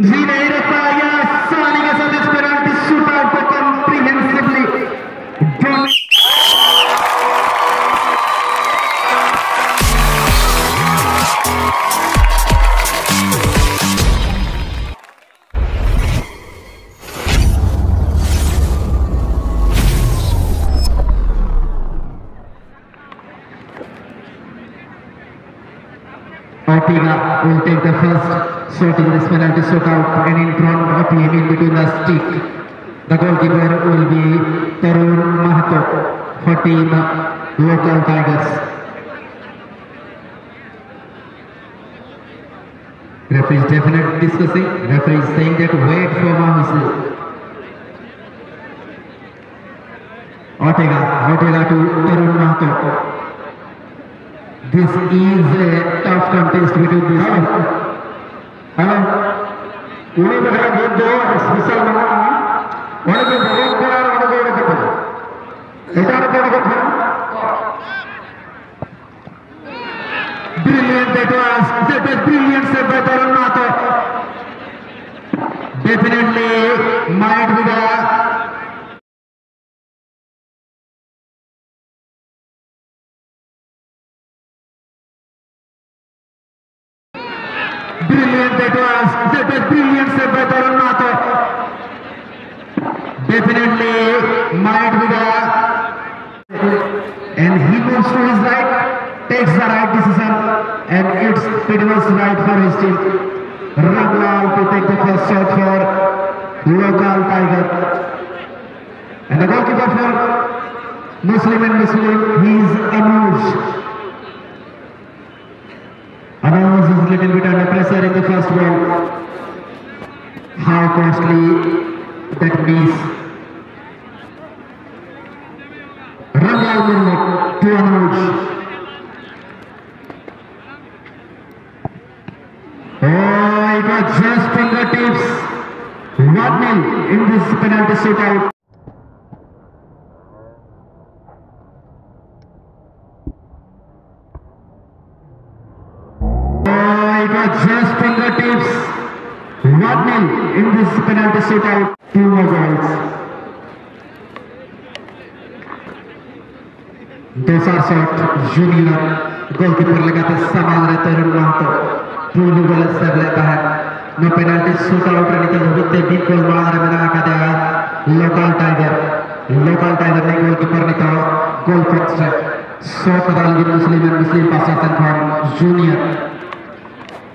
Zineiro Faia, Sonic as a desperante shootout for comprehensively. Ortega will take the first shot in this penalty shootout and in front of him in between the stick. The goalkeeper will be Tarun Mahato for team local Tigers. Referee is definitely discussing. Referee is saying that wait for whistle. Ortega, Ortega to Tarun Mahato. This is a tough contest between these two. Hello? ಉಳಿ ಬಹಳ ಗೆದ್ದು special ಒಳಗೆ ಭಯಂಕರ ಒಳಗೆ ಇಡಬೇಕು ಎಟಾಡಬೇಕು Brilliant that was. That was brilliant set by Tarun Mato. Definitely might be the brilliant that was. That was brilliant set by Tarun Mato. Definitely might be the and he moves to his right, takes the right decision, and it's pretty much right for his team. Raglal to take the first shot for local Tiger. And the goalkeeper for Muslim and Muslim, he is Anuj. A little bit under pressure in the first ball. How costly that miss. Raglal Murmuk to Anuj. Oh, it was just fingertips. 1 in this penalty shootout. Was just fingertips. 1 in this penalty shootout. Two more goals. दूसरा shot junior goalkeeper लगाते संभाल रहे तरुण महतो पूर्ण गलत से लेता है no penalty shoot out रहने के होते भी गोल मार बना का देगा लोकल टाइगर लोकल टाइगर ने गोलकीपर ने गोल पोस्ट शॉट डाल दी मुस्लिम मुस्लिम पास फ्रॉम जूनियर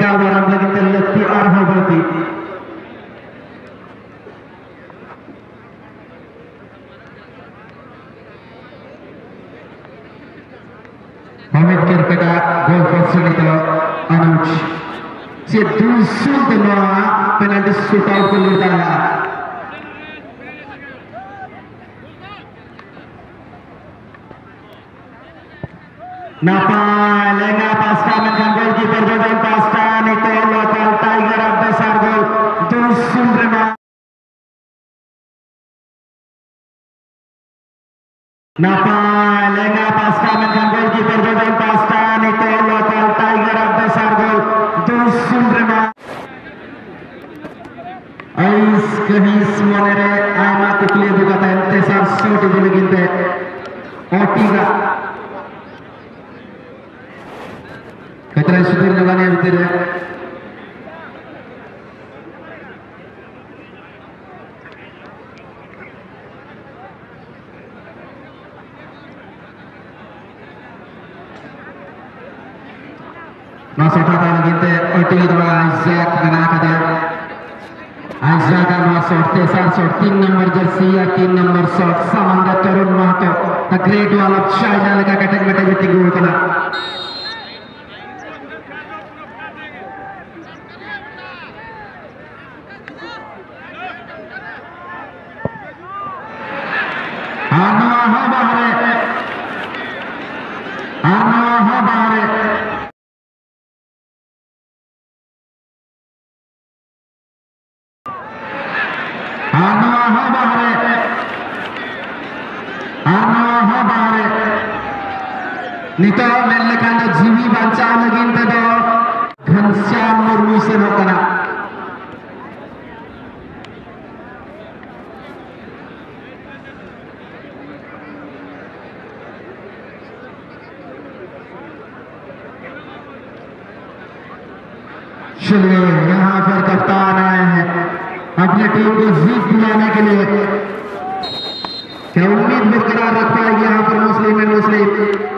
ইনশাআল্লাহ আমরা কিন্তু লক্ষ্মী আর হবতি হামিদ কেরকেটা গোল প্রসিলিত অনুজ সে দুইশো দেওয়া পেনাল্টি শুট আউট করলে তারা नापा लेगा पास्ता में जंगल की तरफ़ पास्ता Mahamud टेका barang lagi terlebih arha berarti. Hamid Kirkada gol first itu Anuj. Si dusun tengah penalti shootout ke luar Napa lenga pasta dengan goalkeeper Jordan Pasta itu local Tiger கத்திராய் சுதீர் நல்லானே வித்திரு Masuk tangan kita, otil dua Isaac menakade. Isaac amat short, tesan short, tiga nomor jersey, tiga nomor short, samanda turun mato. The great wall of China lega kategori kita jadi gol kena. जीवी बांचा लगे तेदो घनश्याम मुर्मू सेनोकना शिवले यहाँ पर कप्तान आए हैं। अपनी team को जीत दिलाने के लिए। क्या उम्मीद बरकरार रखता है यहाँ पर मुस्लिम एंड मुस्लिम